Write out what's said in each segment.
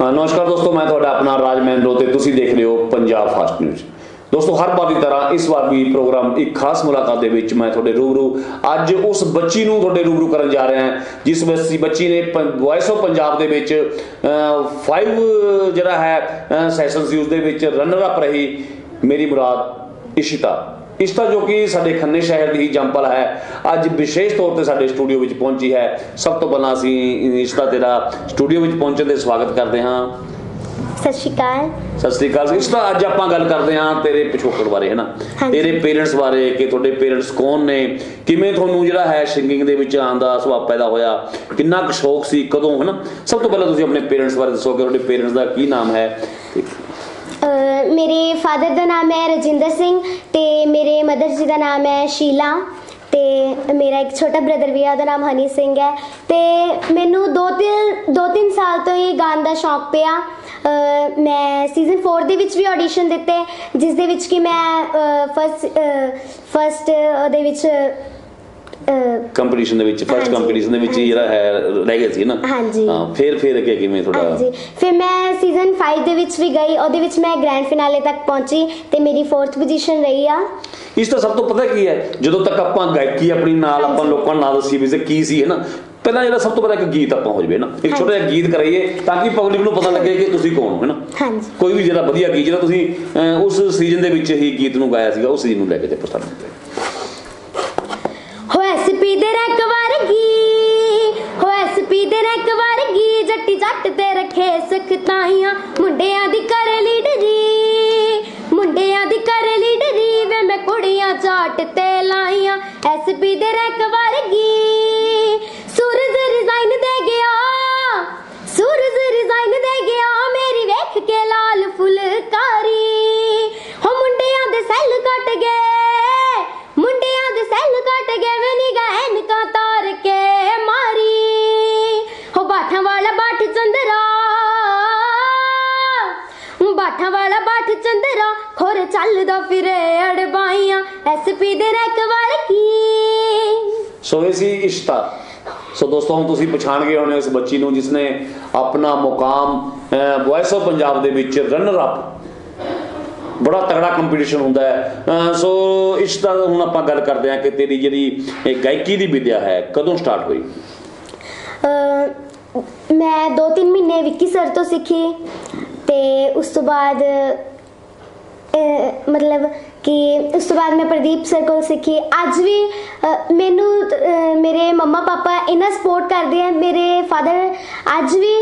ਨਮਸਕਾਰ ਦੋਸਤੋ, ਮੈਂ ਤੁਹਾਡਾ ਆਪਣਾ ਰਾਜ ਮਹਿੰਦਰੋ ਤੇ ਤੁਸੀਂ ਦੇਖ ਰਹੇ ਹੋ ਪੰਜਾਬ ਫਾਸਟ ਨਿਊਜ਼ ਦੋਸਤੋ, ਹਰ ਵਾਰ ਦੀ ਤਰ੍ਹਾਂ ਇਸ ਵਾਰ ਵੀ ਪ੍ਰੋਗਰਾਮ ਇੱਕ ਖਾਸ ਮੁਲਾਕਾਤ ਦੇ ਵਿੱਚ ਮੈਂ ਤੁਹਾਡੇ ਰੂਬਰੂ, ਅੱਜ ਉਸ ਬੱਚੀ ਨੂੰ ਤੁਹਾਡੇ ਰੂਬਰੂ ਕਰਨ ਜਾ ਰਿਹਾ ਹਾਂ, ਜਿਸ ਬੱਚੀ ਬੱਚੀ ਨੇ ਵੌਇਸ ਆਫ ਪੰਜਾਬ ਦੇ ਵਿੱਚ 5 ਜਿਹੜਾ ਹੈ ਸੈਸ਼ਨਸ ਯੂਜ਼ ਦੇ ਵਿੱਚ ਰਨਰ ਅਪ ਰਹੀ ਮੇਰੀ ਮੁਰਾਦ ਇਸ਼ਿਤਾ। ਇਸ਼ਤਾ ਜੋ ਕਿ ਸਾਡੇ ਖੰਨੇ ਸ਼ਹਿਰ ਦੀ ਜੰਪਲ ਹੈ ਅੱਜ ਵਿਸ਼ੇਸ਼ ਤੌਰ ਤੇ ਸਾਡੇ ਸਟੂਡੀਓ ਵਿੱਚ ਪਹੁੰਚੀ ਹੈ। ਸਭ ਤੋਂ ਪਹਿਲਾਂ ਅਸੀਂ ਇਸ਼ਤਾ ਤੇਰਾ ਸਟੂਡੀਓ ਵਿੱਚ ਪਹੁੰਚਣ ਦੇ ਸਵਾਗਤ ਕਰਦੇ ਹਾਂ। ਸਤਿ ਸ਼੍ਰੀ ਅਕਾਲ। ਸਤਿ ਸ੍ਰੀ ਅਕਾਲ। ਇਸ਼ਤਾ ਅੱਜ ਆਪਾਂ ਗੱਲ ਕਰਦੇ ਹਾਂ ਤੇਰੇ ਪਿਛੋਕੜ ਬਾਰੇ ਹੈ ਨਾ। ਤੇਰੇ ਪੇਰੈਂਟਸ ਬਾਰੇ ਕਿ ਤੁਹਾਡੇ ਪੇਰੈਂਟਸ ਕੌਣ ਨੇ? ਕਿਵੇਂ ਤੁਹਾਨੂੰ ਜਿਹੜਾ ਹੈ ਸਿੰਗਿੰਗ ਦੇ ਵਿੱਚ ਆਉਣ ਦਾ ਸੁਭਾਅ ਪੈਦਾ ਹੋਇਆ? ਕਿੰਨਾ ਕੁ ਸ਼ੌਕ ਸੀ? ਕਦੋਂ ਹੈ ਨਾ ਸਭ ਤੋਂ ਪਹਿਲਾਂ ਤੁਸੀਂ ਆਪਣੇ ਪੇਰੈਂਟਸ ਬਾਰੇ ਦੱਸੋ ਕਿ ਤੁਹਾਡੇ ਪੇਰੈਂਟਸ ਦਾ ਕੀ ਨਾਮ ਹੈ? ਮੇਰੇ ਫਾਦਰ ਦਾ ਨਾਮ ਹੈ ਰਜਿੰਦਰ ਸਿੰਘ ਤੇ ਮੇਰੇ ਮਦਰ ਜੀ ਦਾ ਨਾਮ ਹੈ ਸ਼ੀਲਾ ਤੇ ਮੇਰਾ ਇੱਕ ਛੋਟਾ ਬ੍ਰਦਰ ਵੀ ਹੈ, ਉਹਦਾ ਨਾਮ ਹਨੀ ਸਿੰਘ ਹੈ ਤੇ ਮੈਨੂੰ ਦੋ ਤਿੰਨ ਦੋ ਤਿੰਨ ਸਾਲ ਤੋਂ ਹੀ ਗਾਣ ਦਾ ਸ਼ੌਕ ਪਿਆ। ਮੈਂ ਸੀਜ਼ਨ 4 ਦੇ ਵਿੱਚ ਵੀ ਆਡੀਸ਼ਨ ਦਿੱਤੇ, ਜਿਸ ਦੇ ਵਿੱਚ ਕਿ ਮੈਂ ਫਸਟ ਫਸਟ ਉਹਦੇ ਵਿੱਚ ਕੰਪੀਟੀਸ਼ਨ ਦੇ ਵਿੱਚ ਫਸਟ। ਕੰਪੀਟੀਸ਼ਨ ਦੇ ਵਿੱਚ ਜਿਹੜਾ ਹੈ ਰਹਿ ਗਏ ਸੀ ਨਾ? ਹਾਂਜੀ। ਹਾਂ ਫਿਰ ਫਿਰ ਅੱਗੇ ਕਿਵੇਂ ਤੁਹਾਡਾ? ਹਾਂਜੀ। ਫਿਰ ਮੈਂ ਸੀਜ਼ਨ 5 ਦੇ ਵਿੱਚ ਵੀ ਗਈ ਉਹਦੇ ਵਿੱਚ ਮੈਂ ਗ੍ਰੈਂਡ ਫਿਨਾਲੇ ਤੱਕ ਪਹੁੰਚੀ ਤੇ ਮੇਰੀ 4th ਪੋਜੀਸ਼ਨ ਰਹੀ ਆ। ਇਸ ਤੋਂ ਸਭ ਤੋਂ ਪਤਾ ਕੀ ਹੈ ਜਦੋਂ ਤੱਕ ਆਪਾਂ ਗਾਇਕੀ ਆਪਣੀ ਨਾਲ ਆਪਾਂ। ਲੋਕਾਂ ਨਾਲ ਦੱਸੀ ਵੀ ਕੀ ਸੀ ਹੈ ਨਾ ਪਹਿਲਾਂ ਜਿਹੜਾ ਸਭ ਤੋਂ ਪਹਿਲਾਂ ਇੱਕ ਗੀਤ ਆਪਾਂ ਹੋ ਜਵੇ ਨਾ ਇੱਕ ਛੋਟਾ ਜਿਹਾ ਗੀਤ ਕਰਾਈਏ ਤਾਂ ਕਿ ਪਬਲਿਕ ਨੂੰ ਪਤਾ ਲੱਗੇ ਕਿ ਤੁਸੀਂ ਕੌਣ ਹੋ ਹੈ ਨਾ ਹਾਂਜੀ। ਕੋਈ ਵੀ ਜਿਹੜਾ ਵਧੀਆ ਗੀਤ ਜਿਹੜਾ ਤੁਸੀਂ ਉਸ ਸੀਜ਼ਨ ਦੇ ਵਿੱਚ ਹੀ ਗੀਤ ਨੂੰ ਗਾਇਆ ਸੀਗਾ ਉਸ ਸੀਜ਼ਨ ਨੂੰ ਲੈ ਕੇ ਤੇ ਪ੍ਰਸਤਾਵ ਹੋ ਕੇ ਫੁਲਕਾਰੀ। ਹੋ ਮੁੰਡਿਆਂ ਦੇ ਸੈੱਲ ਕੱਟ ਗਏ। ਮੁੰਡਿਆਂ ਦੇ ਸੈੱਲ ਕੱਟ ਗਏ, ਵੇ ਨੀ ਗੈਨ ਤਾਰ ਕੇ ਮਾਰੀ। ਹੋ ਬਾਠਾਂ ਵਾਲਾ ਬਾਠ ਚੰਦਰਾ। ਬਾਠਾਂ ਵਾਲਾ ਬਾਠ ਚੰਦਰਾ, ਖੋਰ ਚੱਲਦਾ ਫਿਰੇ ਅੜਬਾਈਆਂ। ਐਸਪੀ ਦੇ ਰੈਕ ਵਰਗੀ ਸੋ ਇਹ ਸੀ ਇਸ਼ਤਾ। ਸੋ ਦੋਸਤੋ, ਹੁਣ ਤੁਸੀਂ ਪਛਾਣ ਗਏ ਹੋਣੇ ਉਸ ਬੱਚੀ ਨੂੰ, ਜਿਸਨੇ ਆਪਣਾ ਮੁਕਾਮ ਵੌਇਸ ਆਫ ਪੰਜਾਬ ਦੇ ਵਿੱਚ ਰਨਰ ਅਪ ਬੜਾ ਤਗੜਾ ਕੰਪੀਟੀਸ਼ਨ ਹੁੰਦਾ ਹੈ। ਅਹ ਸੋ ਇਸ਼ਤਾ ਹੁਣ ਆਪਾਂ ਗੱਲ ਕਰਦੇ ਹਾਂ ਕਿ ਤੇਰੀ ਜਿਹੜੀ ਗਾਇਕੀ ਦੀ ਵਿਦਿਆ ਹੈ, ਕਦੋਂ ਸਟਾਰਟ ਹੋਈ? ਮੈਂ 2-3 ਮਹੀਨੇ ਵਿੱਕੀ ਸਰ ਤੋਂ ਸਿੱਖੀ ਤੇ ਉਸ ਤੋਂ ਬਾਅਦ ਮਤਲਬ ਕਿ ਉਸ ਤੋਂ ਬਾਅਦ ਮੈਂ ਪ੍ਰਦੀਪ ਸਰ ਕੋਲ ਸਿੱਖੀ। ਅੱਜ ਵੀ ਮੈਨੂੰ ਮੇਰੇ ਮੰਮਾ ਪਾਪਾ ਇੰਨਾ ਸਪੋਰਟ ਕਰਦੇ ਆ, ਮੇਰੇ ਫਾਦਰ ਅੱਜ ਵੀ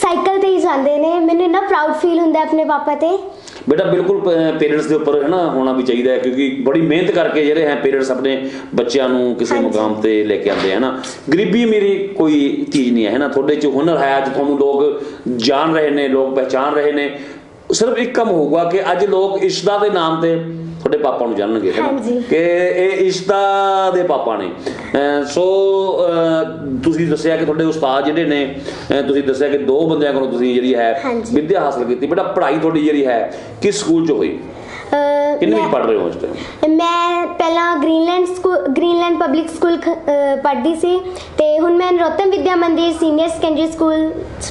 ਸਾਈਕਲ ਤੇ ਹੀ ਜਾਂਦੇ ਨੇ। ਮੈਨੂੰ ਇੰਨਾ ਪ੍ਰਾਊਡ ਫੀਲ ਹੁੰਦਾ ਆਪਣੇ ਪਾਪਾ ਤੇ। ਬੇਟਾ ਬਿਲਕੁਲ ਪੇਰੈਂਟਸ ਦੇ ਉੱਪਰ ਹੈ ਨਾ ਹੋਣਾ ਵੀ ਚਾਹੀਦਾ ਹੈ ਕਿਉਂਕਿ ਬੜੀ ਮਿਹਨਤ ਕਰਕੇ ਜਿਹੜੇ ਹੈ ਪੇਰੈਂਟਸ ਆਪਣੇ ਬੱਚਿਆਂ ਨੂੰ ਕਿਸੇ। ਮੁਕਾਮ ਤੇ ਲੈ ਕੇ ਆਉਂਦੇ ਹੈ ਨਾ ਗਰੀਬੀ ਮੇਰੀ ਕੋਈ ਚੀਜ਼ ਨਹੀਂ ਹੈ ਨਾ ਤੁਹਾਡੇ 'ਚ ਹੁਨਰ ਹੈ ਅੱਜ ਤੁਹਾਨੂੰ ਲੋਕ ਜਾਣ ਰਹੇ ਨੇ ਲੋਕ ਪਹਿਚਾਨ ਰਹੇ ਨੇ। ਸਿਰਫ ਇੱਕ ਕੰਮ ਹੋਊਗਾ ਕਿ ਅੱਜ ਲੋਕ ਇਸ਼ਦਾ ਦੇ ਨਾਮ ਤੇ ਤੁਹਾਡੇ ਪਾਪਾ ਨੂੰ ਜਾਣਨਗੇ। ਕਿ ਇਹ ਇਸ਼ਦਾ ਦੇ ਪਾਪਾ ਨੇ ਸੋ ਤੁਸੀਂ ਦੱਸਿਆ ਕਿ ਤੁਹਾਡੇ ਉਸਤਾਦ ਜਿਹੜੇ ਨੇ ਤੁਸੀਂ ਦੱਸਿਆ ਕਿ ਦੋ ਬੰਦਿਆਂ ਕੋਲੋਂ ਤੁਸੀਂ ਜਿਹੜੀ ਹੈ। ਵਿਦਿਆ ਹਾਸਲ ਕੀਤੀ ਬੇਟਾ ਪੜ੍ਹਾਈ ਤੁਹਾਡੀ ਜਿਹੜੀ ਹੈ ਕਿਸ ਸਕੂਲ 'ਚ ਹੋਈ ਕਿੰਨੇ ਵਿੱਚ ਪੜ੍ਹ ਰਹੇ ਹੋ ਇਸ ਟਾਈਮ ਮੈਂ ਪਹਿਲਾਂ Greenland school Greenland public school ਪੜ੍ਹਦੀ ਸੀ ਤੇ ਹੁਣ ਮੈਂ ਨਰੋਤਮ ਵਿਦਿਆ ਮੰਦਿਰ ਸੀਨੀਅਰ ਸੈਕੰਡਰੀ ਸਕੂਲ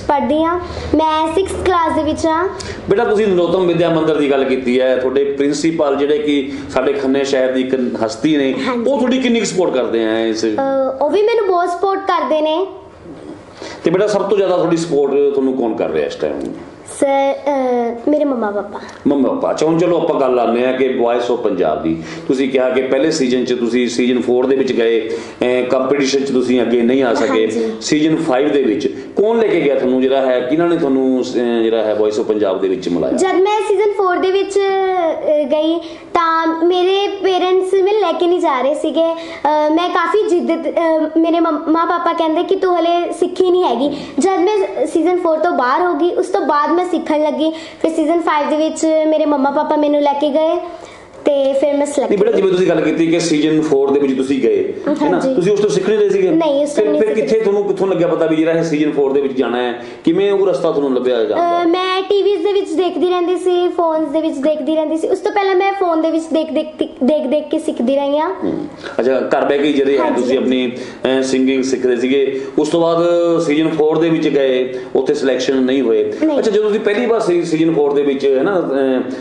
ਪੜ੍ਹਦੀ ਹਾਂ। ਮੈਂ 6th ਕਲਾਸ ਦੇ ਵਿੱਚ ਹਾਂ। ਬੇਟਾ ਤੁਸੀਂ ਨਰੋਤਮ ਵਿਦਿਆ ਮੰਦਿਰ ਦੀ ਗੱਲ ਕੀਤੀ ਹੈ। ਤੁਹਾਡੇ ਪ੍ਰਿੰਸੀਪਲ ਜਿਹੜੇ ਕਿ ਸਾਡੇ ਖੰਨੇ ਸ਼ਹਿਰ ਦੀ ਇੱਕ ਹਸਤੀ ਨੇ। ਉਹ ਤੁਹਾਡੀ ਕਿੰਨੀ ਸਪੋਰਟ ਕਰਦੇ ਆ ਇਸ? ਉਹ ਵੀ ਮੈਨੂੰ ਬਹੁਤ ਸਪੋਰਟ ਕਰਦੇ ਨੇ। ਤੇ ਬੇਟਾ ਸਭ ਤੋਂ ਜ਼ਿਆਦਾ ਤੁਹਾਡੀ ਸਪੋਰਟ ਤੁਹਾਨੂੰ ਕੌਣ ਕਰ ਰਿਹਾ ਇਸ ਟਾਈਮ ਸਰ ਮੇਰੇ ਮੰਮਾ ਪਾਪਾ। ਮੰਮਾ ਪਾਪਾ। ਹੁਣ ਚਲੋ ਆਪਾਂ ਗੱਲ ਆਉਂਦੇ ਆ ਕਿ ਵੌਇਸ ਆਫ ਪੰਜਾਬ ਦੀ। ਤੁਸੀਂ ਕਿਹਾ ਕਿ ਪਹਿਲੇ ਸੀਜ਼ਨ 'ਚ ਤੁਸੀਂ ਸੀਜ਼ਨ 4 ਦੇ ਵਿੱਚ ਗਏ ਕੰਪੀਟੀਸ਼ਨ 'ਚ ਤੁਸੀਂ ਅੱਗੇ ਨਹੀਂ ਆ ਸਕੇ। ਸੀਜ਼ਨ 5 ਦੇ ਵਿੱਚ ਕੌਣ ਲੈ ਕੇ ਗਿਆ ਤੁਹਾਨੂੰ ਜਿਹੜਾ ਹੈ ਕਿਹਨਾਂ ਨੇ ਤੁਹਾਨੂੰ ਜਿਹੜਾ ਹੈ ਵੌਇਸ ਆਫ ਪੰਜਾਬ ਦੇ ਵਿੱਚ ਮਿਲਾਇਆ? ਜਦ ਮੈਂ ਸੀਜ਼ਨ 4 ਦੇ ਵਿੱਚ ਗਈ ਤਾਂ ਮੇਰੇ ਪੇਰੈਂਟਸ ਮੈਨੂੰ ਲੈ ਕੇ ਨਹੀਂ ਜਾ ਰਹੇ ਸੀਗੇ। ਮੈਂ ਕਾਫੀ ਜਿੱਦ ਮੇਰੇ ਮੰਮਾ ਪਾਪਾ ਕਹਿੰਦੇ ਕਿ ਤੂੰ ਹਲੇ ਸਿੱਖੀ ਨਹੀਂ ਹੈਗੀ। ਜਦ ਮੈਂ ਸੀਜ਼ਨ 4 ਤੋਂ ਬਾਹਰ ਹੋ ਗਈ ਉਸ ਤੋਂ ਬਾਅਦ ਮੈਂ ਸਿੱਖਣ ਲੱਗੀ। ਫਿਰ ਸੀਜ਼ਨ 5 ਦੇ ਵਿੱਚ ਮੇਰੇ ਮੰਮਾ ਪਾਪਾ ਮੈਨੂੰ ਲੈ ਕੇ ਗਏ। ਤੇ ਫਿਰ ਮੈਂ ਨਹੀਂ ਸਿਲੈਕਟ ਬੇਟਾ ਜਿਵੇਂ ਤੁਸੀਂ ਗੱਲ ਕੀਤੀ ਕਿ ਸੀਜ਼ਨ 4 ਦੇ ਵਿੱਚ ਤੁਸੀਂ ਗਏ ਹੈ ਨਾ? ਹਾਂਜੀ। ਤੁਸੀਂ ਉਸ ਤੋਂ ਸਿੱਖ ਨਹੀਂ ਰਹੇ ਸੀਗੇ? ਨਹੀਂ, ਉਸ ਤੋਂ ਫਿਰ- ਨਹੀਂ ਕਿੱਥੇ ਤੁਹਾਨੂੰ ਕਿੱਥੋਂ ਲੱਗਿਆ ਪਤਾ ਵੀ ਜਿਹੜਾ ਇਹ ਸੀਜ਼ਨ 4 ਦੇ ਵਿੱਚ ਜਾਣਾ ਹੈ? ਕਿਵੇਂ ਉਹ ਰਸਤਾ ਤੁਹਾਨੂੰ ਲੱਭਿਆ ਜਾਂਦਾ ਮੈਂ ਟੀਵੀਜ਼ ਦੇ ਵਿੱਚ ਦੇਖਦੀ ਰਹਿੰਦੀ ਸੀ ਫੋਨਸ ਦੇ ਵਿੱਚ ਦੇਖਦੀ ਰਹਿੰਦੀ ਸੀ। ਉਸ ਤੋਂ ਪਹਿਲਾਂ ਮੈਂ ਫੋਨ ਦੇ ਵਿੱਚ ਦੇਖ ਦੇਖ ਦੇਖ ਦੇਖ ਕੇ ਸਿੱਖਦੀ ਰਹੀ ਹਮ, ਅੱਛਾ ਘਰ ਬੈ ਕੇ ਜਿਹੜੇ ਹੈ ਤੁਸੀਂ ਆਪਣੀ ਸਿੰਗਿੰਗ ਸਿੱਖਦੇ ਸੀਗੇ ਉਸ ਤੋਂ ਬਾਅਦ ਸੀਜ਼ਨ 4 ਦੇ ਵਿੱਚ ਗਏ ਉੱਥੇ ਸਿਲੈਕਸ਼ਨ ਨਹੀਂ ਹੋਏ। ਨਹੀਂ। ਅੱਛਾ ਜਦੋਂ ਤੁਸੀਂ ਪਹਿਲੀ ਵਾਰ ਸੀਜ਼ਨ 4 ਦੇ ਵਿੱਚ ਹੈ ਨਾ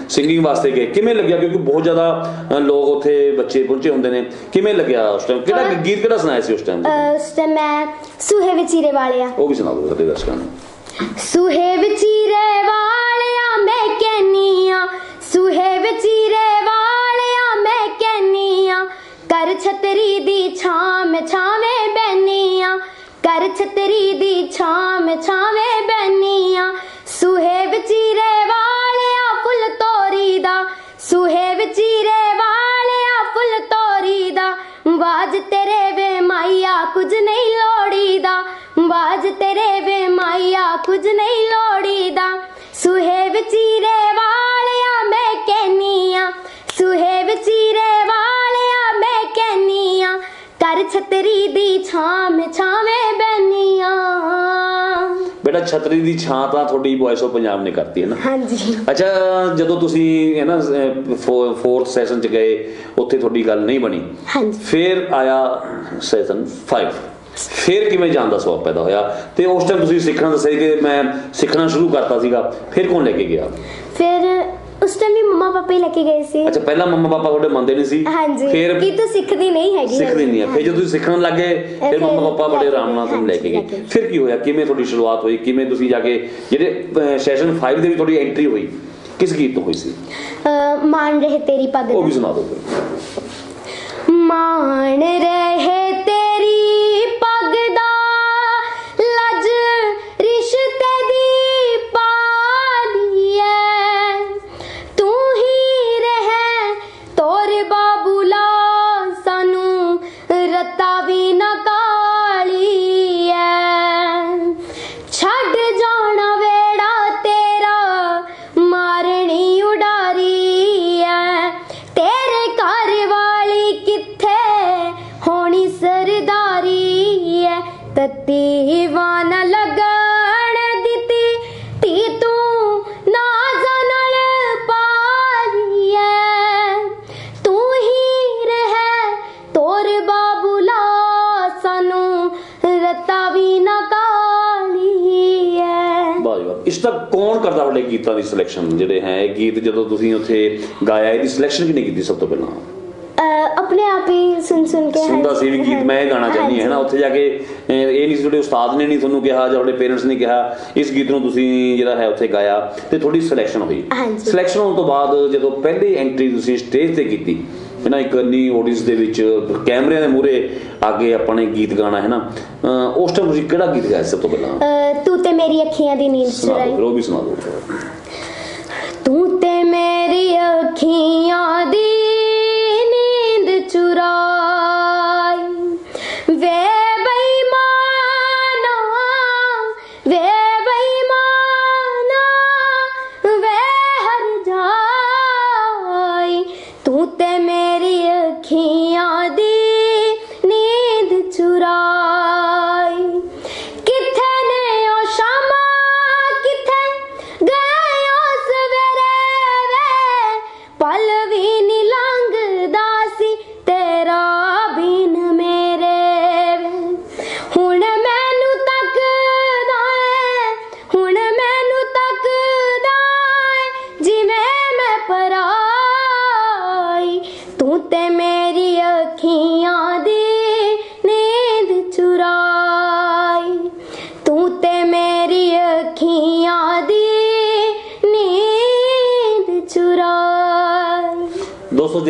ਸਿੰਗਿੰਗ ਵਾਸਤੇ ਗਏ ਕਿਵੇਂ ਲੱਗਿਆ? ਕਿਉਂਕਿ ਬਹੁਤ ਜ਼ਿਆਦਾ ਲੋਕ ਉੱਥੇ ਬੱਚੇ ਪਹੁੰਚੇ ਹੁੰਦੇ ਨੇ। ਕਿਵੇਂ ਲੱਗਿਆ ਉਸ ਟਾਈਮ ਕਿਹੜਾ ਗੀਤ ਕਿਹੜਾ ਸੁਣਾਇਆ ਸੀ ਉਸ ਟਾਈਮ ਉਸ ਟਾਈਮ ਮੈਂ ਸੁਹੇ ਵਿਚੀਰੇ ਵਾਲਿਆ। ਉਹ ਵੀ ਸੁਣਾ ਦਿਓ ਸਾਡੇ ਦਰਸ਼ਕਾਂ ਨੂੰ। ਸੁਹੇ ਵਿਚੀਰੇ ਵਾਲਿਆ ਮੈਂ ਕਹਿਨੀਆ ਸੁਹੇ ਵਿਚੀਰੇ ਵਾਲਿਆ ਮੈਂ ਕਹਿਨੀਆ ਕਰ ਛਤਰੀ ਦੀ ਛਾਂ ਮੈਂ ਛਾਵੇਂ ਬੈਨੀਆਂ ਕਰ ਛਤਰੀ ਦੀ ਛਾਂ ਮੈਂ ਛਾਵੇਂ ਬੈਨੀਆਂ ਸੁਹੇ ਵਿਚੀਰੇ ਤੇਰੇ ਵੇ ਮਾਈਆ, ਕੁਝ ਨਹੀਂ ਲੋੜੀਦਾ। ਬਾਜ ਤੇਰੇ ਵੇ ਮਾਈਆ, ਕੁਝ ਨਹੀਂ ਲੋੜੀਦਾ। ਸੁਹੇ ਵਿਚੀਰੇ ਵਾਲਿਆ ਬੇਟਾ ਛਤਰੀ ਦੀ ਛਾਂ ਤਾਂ ਤੁਹਾਡੀ ਵੌਇਸ ਆਫ ਪੰਜਾਬ ਨੇ ਕਰਤੀ ਹੈ ਨਾ? ਹਾਂਜੀ। ਅੱਛਾ ਜਦੋਂ ਤੁਸੀਂ ਹੈ ਨਾ 4th ਸੈਸ਼ਨ ਚ ਗਏ ਉੱਥੇ ਤੁਹਾਡੀ ਗੱਲ ਨਹੀਂ ਬਣੀ। ਹਾਂਜੀ। ਫਿਰ ਆਇਆ ਸੈਸ਼ਨ 5 ਫਿਰ ਕਿਵੇਂ ਜਾਣ ਦਾ ਸਵਾਬ ਪੈਦਾ ਹੋਇਆ? ਤੇ ਉਸ ਟਾਈਮ ਤੁਸੀਂ ਸਿੱਖਣਾ ਦੱਸਿਆ ਕਿ ਮੈਂ ਸਿੱਖਣਾ ਸ਼ੁਰੂ ਕਰਤਾ ਸੀਗਾ। ਫਿਰ ਕੌਣ ਲੈ ਕੇ ਗਿਆ? ਫਿਰ ਉਸ ਟਾਈਮ ਵੀ ਮੰਮਾ ਪਾਪਾ ਹੀ ਲੈ ਕੇ ਗਏ ਸੀ। ਅੱਛਾ ਪਹਿਲਾਂ ਮੰਮਾ ਪਾਪਾ ਤੁਹਾਡੇ ਮੰਨਦੇ ਨਹੀਂ ਸੀ। ਹਾਂਜੀ ਫਿਰ ਕੀ ਤੂੰ ਸਿੱਖਦੀ ਨਹੀਂ ਹੈਗੀ ਸਿੱਖਦੇ ਨਹੀਂ ਆ ਫਿਰ ਜਦੋਂ ਤੁਸੀਂ ਸਿੱਖਣ ਲੱਗੇ ਫਿਰ ਮੰਮਾ ਪਾਪਾ ਬੜੇ ਆਰਾਮ ਨਾਲ ਤੁਹਾਨੂੰ ਲੈ ਕੇ ਗਏ। ਫਿਰ ਕੀ ਹੋਇਆ? ਕਿਵੇਂ ਤੁਹਾਡੀ ਸ਼ੁਰੂਆਤ ਹੋਈ? ਕਿਵੇਂ ਤੁਸੀਂ ਜਾ ਕੇ ਜਿਹੜੇ ਸੈਸ਼ਨ 5 ਦੇ ਵਿੱਚ ਤੁਹਾਡੀ ਐਂਟਰੀ ਹੋਈ ਕਿਸ ਗੀਤ ਤੋਂ ਹੋਈ ਸੀ? ਮਾਣ ਰਹੇ ਤੇਰੀ ਪੱਗ ਉਹ। ਵੀ ਸੁਣਾ ਦਿਓ ਮਾਣ ਰਹੇ ਤੁਹਾਡੇ ਗੀਤਾਂ ਦੀ ਸਿਲੈਕਸ਼ਨ ਜਿਹੜੇ ਹੈ ਇਹ ਗੀਤ ਜਦੋਂ ਤੁਸੀਂ ਉੱਥੇ ਗਾਇਆ ਇਹਦੀ ਸਿਲੈਕਸ਼ਨ ਕਿਹਨੇ ਕੀਤੀ ਸਭ ਤੋਂ ਪਹਿਲਾਂ? ਆਪਣੇ ਆਪ ਹੀ ਸੁਣ ਸੁਣ ਕੇ ਸੁਣਦਾ ਸੀ ਵੀ ਗੀਤ ਮੈਂ ਇਹ ਗਾਣਾ ਚਾਹੁੰਦੀ ਹੈ ਨਾ ਉੱਥੇ ਜਾ ਕੇ ਇਹ ਨਹੀਂ ਤੁਹਾਡੇ ਉਸਤਾਦ ਨੇ ਨਹੀਂ ਤੁਹਾਨੂੰ ਕਿਹਾ ਜਾਂ ਤੁਹਾਡੇ ਪੇਰੈਂਟਸ ਨੇ ਕਿਹਾ ਇਸ ਗੀਤ ਨੂੰ ਤੁਸੀਂ ਜਿਹੜਾ ਹੈ ਉੱਥੇ ਗਾਇਆ ਤੇ ਤੁਹਾਡੀ ਸਿਲੈਕਸ਼ਨ ਹੋਈ। ਸਿਲੈਕਸ਼ਨ ਹੋਣ ਤੋਂ ਬਾਅਦ ਜਦੋਂ ਪਹਿਲੀ ਐਂਟਰੀ ਤੁਸੀਂ ਸਟੇਜ ਤੇ ਕੀਤੀ ਹੈ ਨਾ ਇੱਕ ਨੀ ਆਡੀਅנס ਦੇ ਵਿੱਚ ਕੈਮਰਿਆਂ ਦੇ ਮੂਹਰੇ ਅੱਗੇ ਆਪਾਂ ਨੇ ਗੀਤ ਗਾਣਾ ਹੈ ਨਾ ਉਸ ਟਾਈਮ ਤੁਸੀਂ ਕਿਹੜਾ ਗੀਤ ਗਾਇਆ ਸਭ ਤੋਂ ਪਹਿਲਾਂ? ਤੂੰ ਤੇ ਮੇਰੀ ਅੱਖੀਆਂ ਦੀ ਨੀਂਦ ਚੁਰਾਈ। ਉਹ ਵੀ ਸੁਣਾ ਤੂੰ ਤੇ ਮੇਰੀ ਅੱਖੀਆਂ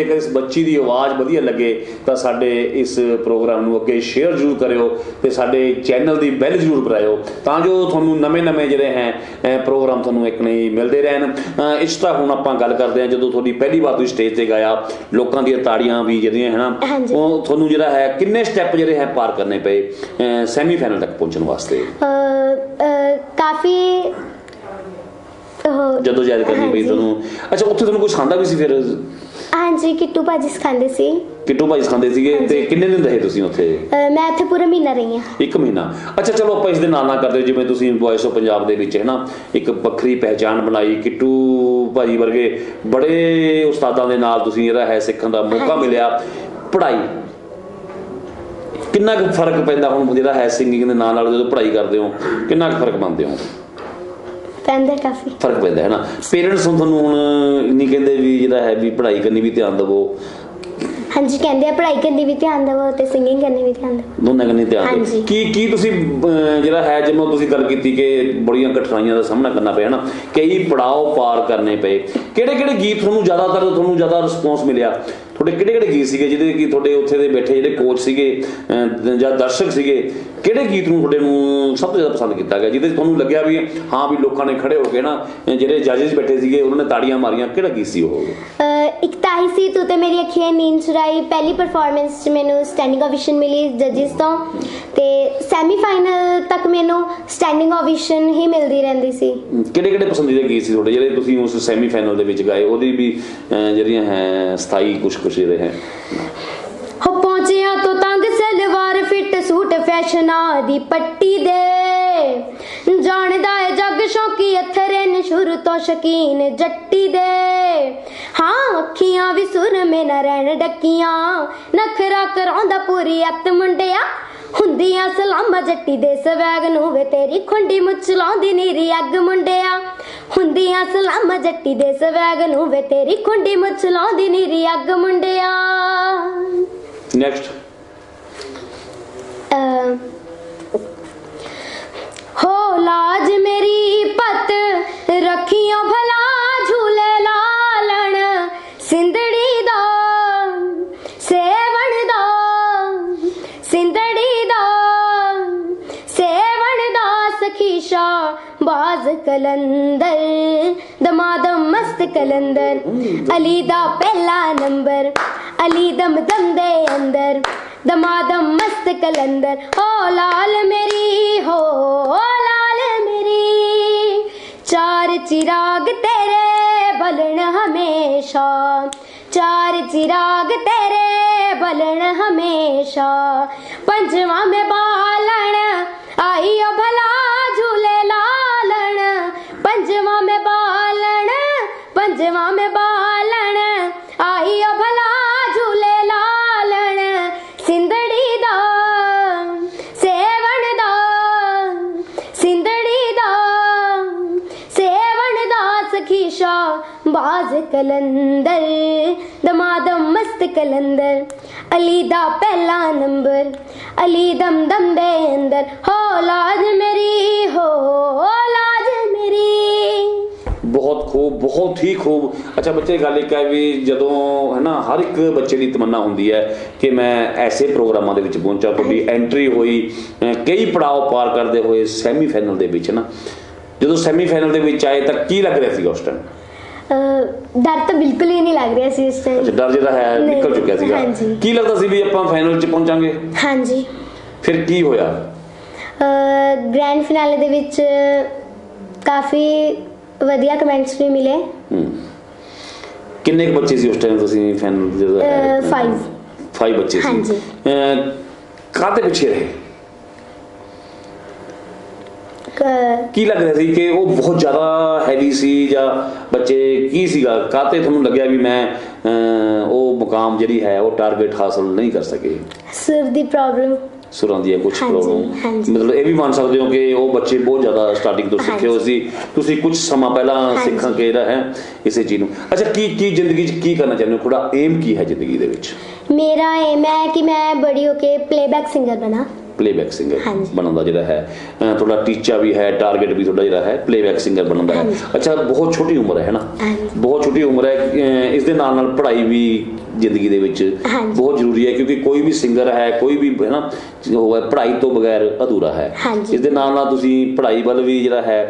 ਜੇਕਰ ਇਸ ਬੱਚੀ ਦੀ ਆਵਾਜ਼ ਵਧੀਆ ਲੱਗੇ ਤਾਂ ਸਾਡੇ ਇਸ ਪ੍ਰੋਗਰਾਮ ਨੂੰ ਅੱਗੇ ਸ਼ੇਅਰ ਜ਼ਰੂਰ ਕਰਿਓ ਤੇ ਸਾਡੇ ਚੈਨਲ ਦੀ ਬੈਲ ਜ਼ਰੂਰ ਬਰਾਇਓ ਤਾਂ ਜੋ ਤੁਹਾਨੂੰ ਨਵੇਂ-ਨਵੇਂ ਜਿਹੜੇ ਹੈ ਪ੍ਰੋਗਰਾਮ ਤੁਹਾਨੂੰ ਇੱਕ ਨਹੀਂ ਮਿਲਦੇ ਰਹਿਣ। ਇਸ ਤਰ੍ਹਾਂ ਹੁਣ ਆਪਾਂ ਗੱਲ ਕਰਦੇ ਹਾਂ ਜਦੋਂ ਤੁਹਾਡੀ ਪਹਿਲੀ ਵਾਰ ਤੁਸੀਂ ਸਟੇਜ ਤੇ ਗਾਇਆ ਲੋਕਾਂ ਦੀਆਂ ਤਾੜੀਆਂ ਵੀ ਜਿਹੜੀਆਂ ਹੈ ਨਾ। ਉਹ ਤੁਹਾਨੂੰ ਜਿਹੜਾ ਹੈ ਕਿੰਨੇ ਸਟੈਪ ਜਿਹੜੇ ਹੈ ਪਾਰ ਕਰਨੇ ਪਏ ਸੈਮੀ ਫਾਈਨਲ ਤੱਕ ਪਹੁੰਚਣ ਵਾਸਤੇ? ਕਾਫੀ ਜਦੋਂ ਯਾਦ ਕਰਨੀ ਪਈ। ਤੁਹਾਨੂੰ। ਅੱਛਾ ਉੱਥੇ ਤੁਹਾਨੂੰ ਕੁਝ ਖਾਂਦਾ ਵੀ ਸੀ ਫਿਰ? ਹਾਂਜੀ ਕਿੱਟੂ ਭਾਜੀ ਸਿਖਾਉਂਦੇ ਸੀ। ਕਿੱਟੂ ਭਾਈ ਖਾਂਦੇ ਸੀਗੇ ਤੇ ਕਿੰਨੇ ਦਿਨ ਰਹੇ ਤੁਸੀਂ ਉੱਥੇ? ਮੈਂ ਇੱਥੇ ਪੂਰਾ ਮਹੀਨਾ ਰਹੀ ਹਾਂ। ਇੱਕ ਮਹੀਨਾ। ਅੱਛਾ ਚਲੋ ਆਪਾਂ ਇਸ ਦੇ ਨਾਲ ਨਾਲ ਕਰਦੇ ਜਿਵੇਂ ਤੁਸੀਂ ਵੌਇਸ ਆਫ ਪੰਜਾਬ ਦੇ ਵਿੱਚ ਹੈ ਨਾ ਇੱਕ ਵੱਖਰੀ ਪਹਿਚਾਣ ਬਣਾਈ ਕਿੱਟੂ ਭਾਜੀ ਵਰਗੇ ਬੜੇ ਉਸਤਾਦਾਂ ਦੇ ਨਾਲ ਤੁਸੀਂ ਜਿਹੜਾ ਹੈ ਸਿੱਖਣ ਦਾ ਮੌਕਾ। ਮਿਲਿਆ। ਪੜ੍ਹਾਈ। ਕਿੰਨਾ ਕੁ ਫ਼ਰਕ ਪੈਂਦਾ ਹੁਣ ਜਿਹੜਾ ਹੈ ਸਿੰਗਿੰਗ ਦੇ ਨਾਲ ਨਾਲ ਜਦੋਂ ਪੜ੍ਹਾਈ ਕਰਦੇ ਹੋ? ਕਿੰਨਾ ਕੁ ਫ਼ਰਕ ਮੰਨਦੇ ਹੋ? ਪੈਂਦਾ ਕਾਫੀ। ਫ਼ਰਕ ਪੈਂਦਾ, ਹੈ ਨਾ? ਪੇਰੈਂਟਸ ਤੁਹਾਨੂੰ ਹੁਣ ਨਹੀਂ ਕਹਿੰਦੇ ਵੀ ਜਿਹੜਾ ਹੈ ਵੀ ਪੜ੍ਹਾਈ ਕਰਨੀ ਵੀ ਧਿਆਨ ਦਿਵੋ। ਹਾਂਜੀ ਕਹਿੰਦੇ ਆ ਪੜ੍ਹਾਈ ਕਰਨੀ ਵੀ ਧਿਆਨ ਦਿਵੋ ਤੇ ਸਿੰਗਿੰਗ ਕਰਨੀ ਵੀ ਧਿਆਨ ਦਿਵੋ। ਦੋਨਾਂ ਕੰਨੀ ਧਿਆਨ ਦਿਓ ਹਾਂਜੀ। ਕੀ ਕੀ ਤੁਸੀਂ ਅਹ, ਜਿਹੜਾ ਹੈ ਜਿਵੇਂ ਤੁਸੀਂ ਗੱਲ ਕੀਤੀ ਕਿ ਬੜੀਆਂ ਕਠਿਨਾਈਆਂ ਦਾ ਸਾਹਮਣਾ ਕਰਨਾ ਪਿਆ ਨਾ ਕਈ ਪੜਾਅ ਪਾਰ ਕਰਨੇ ਪਏ। ਕਿਹੜੇ ਕਿਹੜੇ ਗੀਤ ਤੁਹਾਨੂੰ ਜ਼ਿਆਦਾਤਰ ਤੁਹਾਨੂੰ ਜ਼ਿਆਦਾ ਰਿਸਪੌਂਸ ਮਿਲਿਆ? ਤੁਹਾਡੇ ਕਿਹੜੇ ਕਿਹੜੇ ਗੀਤ ਸੀਗੇ ਜਿਹਦੇ ਕਿ ਤੁਹਾਡੇ ਉੱਥੇ ਦੇ ਬੈਠੇ ਜਿਹੜੇ ਕੋਚ ਸੀਗੇ ਅਹ, ਜਾਂ ਦਰਸ਼ਕ ਸੀਗੇ ਕਿਹੜੇ ਗੀਤ ਨੂੰ ਤੁਹਾਡੇ ਨੂੰ ਸਭ ਤੋਂ ਜ਼ਿਆਦਾ ਪਸੰਦ ਕੀਤਾ ਗਿਆ ਜਿਹਦੇ 'ਚ ਤੁਹਾਨੂੰ ਲੱਗਿਆ ਵੀ ਹਾਂ ਵੀ ਲੋਕਾਂ ਨੇ ਖੜੇ ਹੋ ਕੇ ਨਾ ਅਹ, ਜਿਹੜੇ ਜੱਜਸ ਬੈਠੇ ਸੀਗੇ ਉਹਨਾਂ ਨੇ ਤਾੜੀਆਂ ਮਾਰੀਆਂ ਕਿਹੜਾ ਗੀਤ ਸੀ ਉਹ? ਅਹ ਇੱਕ ਤਾਂ ਹੀ ਸੀ ਤੂੰ ਤੇ ਮੇਰੀ ਅੱਖੀਆਂ ਨੀਂਦ ਚੁਰਾਈ ਪਹਿਲੀ ਪਰਫਾਰਮੈਂਸ 'ਚ ਮੈਨੂੰ ਸਟੈਂਡਿੰਗ ਓਵੇਸ਼ਨ ਮਿਲੀ ਜੱਜਿਸ ਤੋਂ ਤੇ ਸੈਮੀਫਾਈਨਲ ਤੱਕ ਮੈਨੂੰ ਸਟੈਂਡਿੰਗ ਓਵੇਸ਼ਨ ਹੀ ਮਿਲਦੀ ਰਹਿੰਦੀ ਸੀ। ਕਿਹੜੇ ਕਿਹੜੇ ਪਸੰਦੀਦਾ ਗੀਤ ਸੀ ਤੁਹਾਡੇ? ਜਿਹੜੇ ਤੁਸੀਂ ਉਸ ਸੈਮੀਫਾਈਨਲ ਦੇ ਵਿੱਚ ਗਾਏ ਉਹਦੀ ਵੀ ਜਿਹੜੀਆਂ ਹੈ ਸਥਾਈ ਕੁਝ ਕੁਝ ਜਿਹੜੇ ਹੈ। ਹੋ ਪਹੁੰਚਿਆ ਤੋਂ ਤੰਗ ਸਲਵਾਰ ਫਿੱਟ ਸੂਟ ਫੈਸ਼ਨਾਂ ਦੀ ਪੱਟੀ ਦੇ। ਤੋਂ ਸ਼ਕੀਨ ਜੱਟੀ ਦੇ। ਹਾਂ ਅੱਖੀਆਂ ਵੀ ਸੁਰ ਮੇ ਨਾ ਰਹਿਣ ਡੱਕੀਆਂ। ਨਖਰਾ ਕਰਾਉਂਦਾ ਪੂਰੀ ਅੱਤ ਮੁੰਡਿਆ। ਹੁੰਦੀਆਂ ਸਲਾਮਾ ਜੱਟੀ ਦੇ ਸਵੈਗ ਨੂੰ ਵੇ ਤੇਰੀ ਖੁੰਡੀ ਮੁੱਚ ਲਾਉਂਦੀ ਨੀਰੀ ਅੱਗ ਮੁੰਡਿਆ। ਹੁੰਦੀਆਂ ਸਲਾਮਾ ਜੱਟੀ ਦੇ ਸਵੈਗ ਨੂੰ ਵੇ ਤੇਰੀ ਖੁੰਡੀ ਮੁੱਚ ਲਾਉਂਦੀ ਨੀਰੀ ਅੱਗ ਮੁੰਡਿਆ। ਨੈਕਸਟ ਹੋ ਲਾਜ ਮੇਰੀ ਪਤ ਰੱਖੀਆਂ ਭਲਾ ਝੂਲੇ ਲਾਲਣ। ਸਿੰਦੜੀ ਦਾ, ਸੇਵਣ ਦਾ, ਸਿੰਦੜੀ ਦਾ, ਸੇਵਣ ਦਾ ਸਖੀਸ਼ਾ ਬਾਜ਼ ਕਲੰਦਰ, ਦਮਾਦਮ ਮਸਤ ਕਲੰਦਰ। ਅਲੀ ਦਾ ਪਹਿਲਾ ਨੰਬਰ, ਅਲੀ ਦਮ ਦਮ ਦੇ ਅੰਦਰ, ਦਮਾਦਮ ਮਸਤ ਕਲੰਦਰ। ਓ ਲਾਲ ਮੇਰੀ ਹੋ ਲਾਲ ਮੇਰੀ ਚਾਰ ਚਿਰਾਗ ਤੇਰੇ ਬਲਣ ਹਮੇਸ਼ਾ ਚਾਰ ਚਿਰਾਗ ਤੇਰੇ ਬਲਣ ਹਮੇਸ਼ਾ ਪੰਜਵਾਂ ਮੈਂ ਬਾਲਣ ਆਈਓ ਭਲਾ ਝੂਲੇ ਲਾਲਣ ਪੰਜਵਾਂ ਮੈਂ ਬਾਲਣ ਪੰਜਵਾਂ ਮੈਂ ਬਾਲਣ ਬਾਜ਼ ਕਲੰਦਰ ਦਮਾਦਮ ਮਸਤ ਕਲੰਦਰ। ਅਲੀ ਦਾ ਪਹਿਲਾ ਨੰਬਰ ਅਲੀ ਦਮ ਦਮ ਦੇ ਅੰਦਰ। ਹੋ ਲਾਜ ਮੇਰੀ ਹੋ ਲਾਜ ਮੇਰੀ। ਬਹੁਤ ਖੂਬ ਬਹੁਤ ਹੀ ਖੂਬ। ਅੱਛਾ ਬੱਚੇ ਗੱਲ ਇੱਕ ਹੈ ਵੀ ਜਦੋਂ ਹੈ ਨਾ ਹਰ ਇੱਕ ਬੱਚੇ ਦੀ ਤਮੰਨਾ ਹੁੰਦੀ ਹੈ ਕਿ ਮੈਂ ਐਸੇ ਪ੍ਰੋਗਰਾਮਾਂ ਦੇ ਵਿੱਚ ਪਹੁੰਚਾਂ ਤੁਹਾਡੀ ਐਂਟਰੀ ਹੋਈ ਕਈ ਪੜਾਅ ਪਾਰ ਕਰਦੇ ਹੋਏ ਸੈਮੀਫਾਈਨਲ ਦੇ ਵਿੱਚ ਨਾ ਜਦੋਂ ਸੈਮੀਫਾਈਨਲ ਦੇ ਵਿੱਚ ਆਏ ਤਾਂ ਕੀ ਲੱਗ ਰਿਹਾ ਸੀਗਾ ਉਸ ਟਾਈਮ ਡਰ ਤਾਂ ਬਿਲਕੁਲ ਹੀ ਨਹੀਂ ਲੱਗ ਰਿਹਾ ਸੀ ਇਸ ਅੱਛਾ ਟਾਈਮ ਡਰ ਜਿਹੜਾ ਹੈ ਨਿਕਲ ਚੁੱਕਿਆ ਸੀਗਾ। ਹਾਂਜੀ। ਕੀ ਲੱਗਦਾ ਸੀ ਵੀ ਆਪਾਂ ਫਾਈਨਲ 'ਚ ਪਹੁੰਚਾਂਗੇ? ਹਾਂਜੀ। ਫਿਰ ਕੀ ਹੋਇਆ? ਗ੍ਰੈਂਡ ਫਿਨਾਲੇ ਦੇ ਵਿੱਚ ਕਾਫੀ ਵਧੀਆ ਕਮੈਂਟਸ ਵੀ ਮਿਲੇ। ਹੂੰ। ਕਿੰਨੇ ਕੁ ਬੱਚੇ ਸੀ ਉਸ ਟਾਈਮ ਤੁਸੀਂ ਫਾਈਨਲ ਹੈ ਅਹ, five। 5 ਬੱਚੇ ਸੀ। ਹਾਂਜੀ। ਅਹ, ਕਾਹਦੇ ਪਿੱਛੇ ਰਹੇ? ਕ- ਲੱਗ ਰਿਹਾ ਸੀ ਕਿ ਉਹ ਬਹੁਤ ਜ਼ਿਆਦਾ ਹੈਵੀ ਸੀ ਜਾਂ ਬੱਚੇ ਕੀ ਸੀਗਾ? ਕਾਤੇ ਤੁਹਾਨੂੰ ਲੱਗਿਆ ਵੀ ਮੈਂ ਉਹ ਮੁਕਾਮ ਜਿਹੜੀ ਹੈ ਉਹ ਟਾਰਗੇਟ ਹਾਸਲ ਨਹੀਂ ਕਰ ਸਕੇ? ਸੁਰ ਦੀ ਪ੍ਰੋਬਲਮ ਸੁਰਾਂ ਦੀ ਹੈ ਕੁਝ ਪ੍ਰੋਬਲਮ। ਮਤਲਬ ਇਹ ਵੀ ਮੰਨ ਸਕਦੇ ਹੋ ਕਿ ਉਹ ਬੱਚੇ ਬਹੁਤ ਜ਼ਿਆਦਾ ਸਟਾਰਟਿੰਗ ਤੋਂ ਸਿੱਖੇ ਹੋ ਸੀ। ਤੁਸੀਂ ਕੁਝ ਸਮਾਂ ਪਹਿਲਾਂ। ਸਿੱਖਾਂ ਕੇ ਜਿਹੜਾ ਹੈ ਇਸੇ ਚੀਜ਼ ਨੂੰ। ਅੱਛਾ ਕੀ ਕੀ ਜ਼ਿੰਦਗੀ 'ਚ ਕੀ ਕਰਨਾ ਚਾਹੁੰਦੇ ਹੋ? ਤੁਹਾਡਾ ਏਮ ਕੀ ਹੈ ਜ਼ਿੰਦਗੀ ਦੇ ਵਿੱਚ? ਮੇਰਾ ਏਮ ਹੈ ਕਿ ਮੈਂ ਬੜੀ ਹੋ ਕੇ ਪਲੇਬੈਕ ਸਿੰਗਰ ਬਣਾ। Playback singer. ਬਣਨ ਦਾ ਜਿਹੜਾ ਹੈ ਤੁਹਾਡਾ ਟੀਚਾ ਵੀ ਹੈ ਟਾਰਗੇਟ ਵੀ ਤੁਹਾਡਾ ਜਿਹੜਾ ਹੈ ਪਲੇਬੈਕ ਸਿੰਗਰ ਬਣਨ ਦਾ ਹੈ। ਅੱਛਾ ਬਹੁਤ ਛੋਟੀ ਉਮਰ ਹੈ ਹੈ ਨਾ। ਬਹੁਤ ਛੋਟੀ ਉਮਰ ਹੈ ਇਸ ਦੇ ਨਾਲ ਨਾਲ ਪੜ੍ਹਾਈ ਵੀ ਜ਼ਿੰਦਗੀ ਦੇ ਵਿੱਚ। ਬਹੁਤ ਜ਼ਰੂਰੀ ਹੈ ਕਿਉਂਕਿ ਕੋਈ ਵੀ ਸਿੰਗਰ ਹੈ ਕੋਈ ਵੀ ਹੈ ਨਾ ਉਹ ਪੜ੍ਹਾਈ ਤੋਂ ਬਗੈਰ ਅਧੂਰਾ ਹੈ। ਇਸ ਦੇ ਨਾਲ ਨਾਲ ਤੁਸੀਂ ਪੜ੍ਹਾਈ ਵੱਲ ਵੀ ਜਿਹੜਾ ਹੈ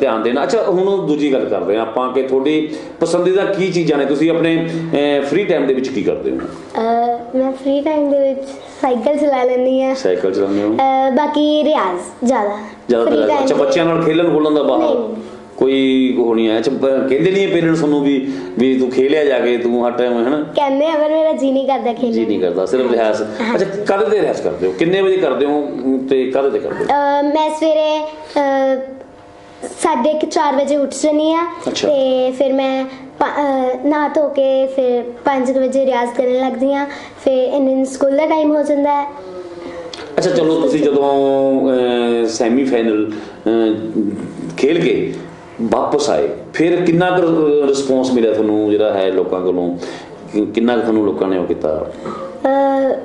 ਧਿਆਨ ਦੇਣਾ ਅੱਛਾ ਹੁਣ ਦੂਜੀ ਗੱਲ ਕਰਦੇ ਹਾਂ ਆਪਾਂ ਕਿ ਤੁਹਾਡੀ ਪਸੰਦੀਦਾ ਕੀ ਚੀਜ਼ਾਂ ਨੇ ਤੁਸੀਂ ਆਪਣੇ ਫ੍ਰੀ ਟਾਈਮ ਦੇ ਵਿੱਚ ਕੀ ਕਰਦੇ ਹੋ ਮੈਂ ਫ੍ਰੀ ਟਾਈਮ ਦੇ ਵਿੱਚ ਸਾਈਕਲ ਚਲਾ ਲੈਂਦੀ ਹਾਂ। ਸਾਈਕਲ ਚਲਾਉਂਦੇ ਹੋ? ਬਾਕੀ ਰਿਆਜ਼ ਜ਼ਿਆਦਾ। time ਅੱਛਾ ਦੇ- ਬੱਚਿਆਂ ਨਾਲ ਖੇਲਣ ਖੋਲਣ ਦਾ ਬਾਹਰ? ਕੋਈ ਉਹ ਨਹੀਂ ਪ- ਕਹਿੰਦੇ ਨਹੀਂ ਪੇਰੈਂਟਸ ਤੁਹਾਨੂੰ ਵੀ ਵੀ ਤੂੰ ਖੇਲਿਆ ਜਾ ਕੇ ਤੂੰ ਹਰ ਟਾਈਮ ਹਨਾ? ਕਹਿੰਦੇ ਆ ਪਰ ਮੇਰਾ ਜੀ ਨਹੀਂ ਕਰਦਾ ਜੀ ਖੇਲਣ ਨਹੀਂ ਕਰਦਾ ਸਿਰਫ ਰਿਹਾਸ ਅੱਛਾ ਕਦੇ ਤੇ ਰਿਹਾਸ ਕਰਦੇ ਹੋ? ਕਿੰਨੇ ਵਜੇ ਕਰਦੇ ਹੋ? ਤੇ ਕਦੇ ਤੇ ਕਰਦੇ ਹੋ? ਮੈਂ ਸਵੇਰੇ ਕੁ 4 ਵਜੇ ਉੱਠ ਜੰਨੀ ਆ। ਤੇ ਫਿਰ ਮੈਂ ਨਹਾ ਧੋ ਕੇ ਫਿਰ 5 ਵਜੇ ਰਿਆਜ਼ ਕਰਨ ਲੱਗਦੀ ਆ ਫਿਰ ਇਹਨਾਂ ਸਕੂਲ ਦਾ ਟਾਈਮ ਹੋ ਜਾਂਦਾ ਹੈ। ਅੱਛਾ ਚਲੋ ਤੁਸੀਂ ਜਦੋਂ ਸੈਮੀ ਫਾਈਨਲ ਖੇਲ ਕੇ ਵਾਪਸ ਆਏ ਫਿਰ ਕਿੰਨਾ ਕੁ ਰਿਸਪੌਂਸ ਮਿਲਿਆ ਤੁਹਾਨੂੰ ਜਿਹੜਾ ਹੈ ਲੋਕਾਂ ਕੋਲੋਂ? ਕਿੰਨਾ ਕੁ ਤੁਹਾਨੂੰ ਲੋਕਾਂ ਨੇ ਉਹ ਕੀਤਾ?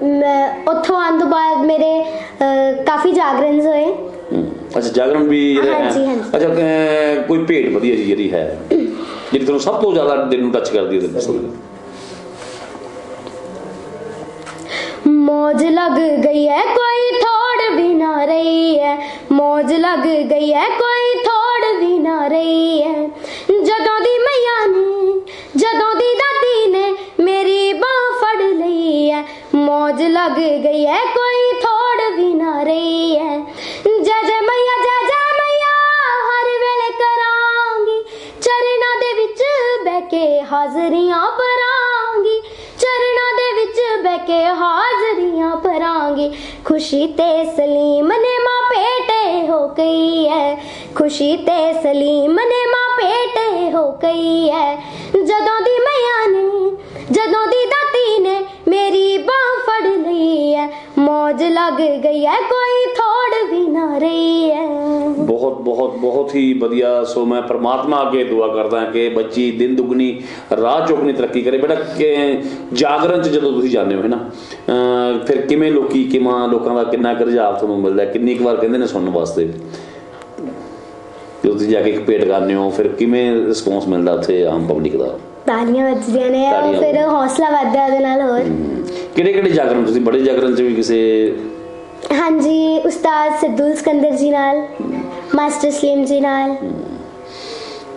ਮੈਂ ਉੱਥੋਂ ਆਉਣ ਤੋਂ ਬਾਅਦ ਮੇਰੇ ਕਾਫੀ ਜਾਗਰਨਸ ਹੋਏ। ਅੱਛਾ ਜਾਗਰਣ ਵੀ ਜਿਹੜੇ ਹੈ। ਅੱਛਾ ਕੋਈ ਭੇਟ ਵਧੀਆ ਜੀ ਜਿਹੜੀ ਹੈ ਜਿਹੜੀ ਤੁਹਾਨੂੰ ਸਭ ਤੋਂ ਜ਼ਿਆਦਾ ਦਿਲ ਨੂੰ ਟੱਚ ਕਰਦੀ ਹੈ ਦੱਸੋ ਮੌਜ ਲੱਗ ਗਈ ਹੈ ਕੋਈ ਥੋੜ ਵੀ ਨਾ ਰਹੀ ਹੈ। ਮੌਜ ਲੱਗ ਗਈ ਹੈ ਕੋਈ ਥੋੜ ਵੀ ਨਾ ਰਹੀ ਹੈ। ਜਦੋਂ ਦੀ ਮਈਆਂ ਨੇ ਜਦੋਂ ਦੀ ਦਾਦੀ ਨੇ ਮੇਰੀ ਬਾਹ ਫੜ ਲਈ ਹੈ ਮੌਜ ਲੱਗ ਗਈ ਹੈ ਕੋਈ ਥੋੜ ਵੀ ਨਾ ਰਹੀ ਹੈ। ਖੁਸ਼ੀ ਤੇ ਸਲੀਮ ਨੇ ਮਾਂ ਪੇਟੇ ਹੋ ਗਈ ਹੈ ਖੁਸ਼ੀ ਤੇ ਸਲੀਮ ਨੇ ਮਾਂ ਪੇਟੇ ਹੋ ਗਈ ਹੈ ਜਦੋਂ ਦੀ ਮਈਆ ਨੇ ਮੌਜ ਲੱਗ ਗਈ ਹੈ ਕੋਈ ਥੋੜ ਵੀ ਨਾ ਰਹੀ ਹੈ ਬਹੁਤ ਬਹੁਤ ਬਹੁਤ ਹੀ ਵਧੀਆ। ਸੋ ਮੈਂ ਪਰਮਾਤਮਾ ਅੱਗੇ ਦੁਆ ਕਰਦਾ ਕਿ ਬੱਚੀ ਦਿਨ ਦੁਗਣੀ, ਰਾਤ ਚੌਗਣੀ ਤਰੱਕੀ ਕਰੇ। ਬੇਟਾ ਜਾਗਰਣ ਚ ਜਦੋਂ ਤੁਸੀਂ ਜਾਂਦੇ ਹੋ, ਹੈ ਨਾ? ਅਹ ਫਿਰ ਕਿਵੇਂ ਲੋਕੀ, ਕਿਵੇਂ ਲੋਕਾਂ ਦਾ ਕਿੰਨਾ ਕੁ ਰੁਝਾਨ ਤੁਹਾਨੂੰ ਮਿਲਦਾ ਕਿੰਨੀ ਕੁ ਵਾਰ ਕਹਿੰਦੇ ਨੇ ਸੁਣਨ ਵਾਸਤੇ? ਜਦੋਂ ਤੁਸੀਂ ਜਾ ਕੇ ਇੱਕ ਪੇਟ ਕਰਨੇ ਹੋ, ਫਿਰ ਕਿਵੇਂ ਰਿਸਪੌਂਸ ਮਿਲਦਾ ਉੱਥੇ ਆਮ ਪਬਲਿਕ ਦਾ? ਤਾਲੀਆਂ ਵੱਜਦੀਆਂ ਨੇ ਉਹ ਫਿਰ ਹੌਸਲਾ ਵੱਧਦਾ ਉਹਦੇ ਨਾਲ ਹੋਰ। ਕਿਹੜੇ ਕਿਹੜੇ ਜਾਗਰਣ ਤੁਸੀਂ? ਬੜੇ ਜਾਗਰਣ ਚ ਵੀ ਕਿਸੇ ਹਾਂਜੀ ਉਸਤਾਦ ਸਿੱਧੂ ਸਿਕੰਦਰ ਜੀ ਨਾਲ ਮਾਸਟਰ ਸਲੀਮ ਜੀ ਨਾਲ।